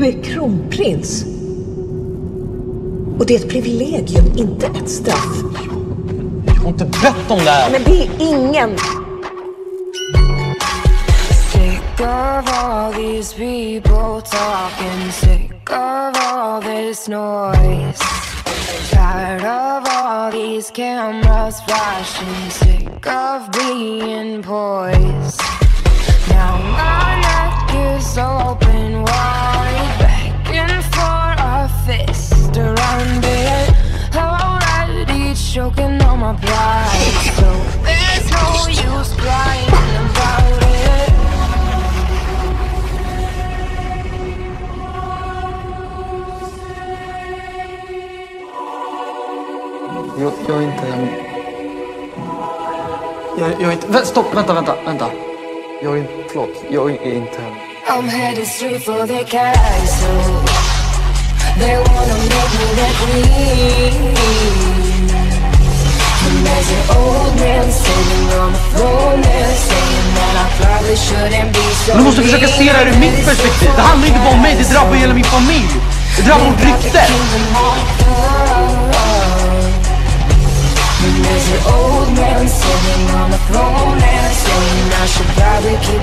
Du är kronprins. Och det är ett privilegium, inte ett straff. Jag har inte bett om det här. Men det är ingen Sick of all these people talking, sick of all this noise. Tired of all these cameras flashing, sick of being poised. Now my Jag, jag är inte... Jag, jag är inte... Vä, stopp, vänta, vänta, vänta. Jag är inte... Förlåt. Jag är inte... I'm headed straight for the castle. They wanna make me their queen. And there's an old man sitting on the throne there saying that I probably shouldn't be so Du måste försöka se det här ur mitt perspektiv. Det handlar inte bara om mig, det drabbar hela min familj. Det drabbar vårt rykte.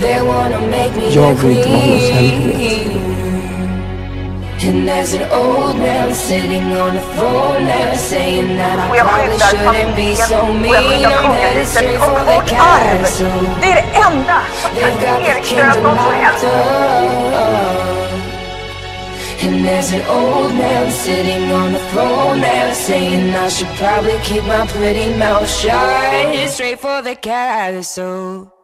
They wanna make me Jag their vill inte vara queen. And there's an old man sitting on the throne there saying that I probably shouldn't be so familjen och jag mean. skyddar I'm headed straight for the vårt castle. Det är enda They've got ge the Erik kingdom någon som helst. locked up. And there's an old man sitting on the throne there saying I should probably keep my pretty mouth shut. Straight for the castle.